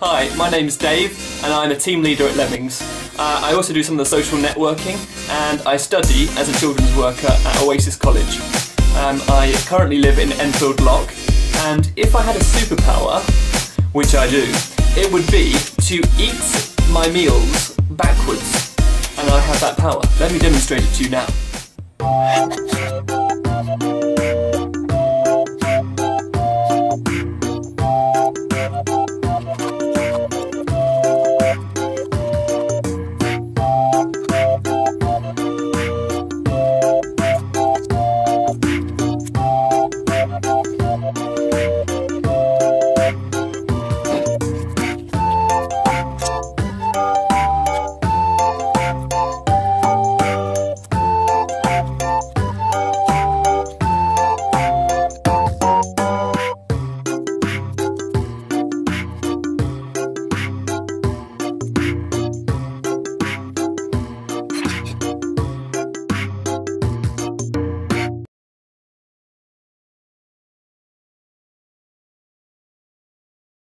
Hi, my name's Dave and I'm a team leader at Lemmings. Uh, I also do some of the social networking and I study as a children's worker at Oasis College. Um, I currently live in Enfield Lock and if I had a superpower, which I do, it would be to eat my meals backwards and I have that power. Let me demonstrate it to you now.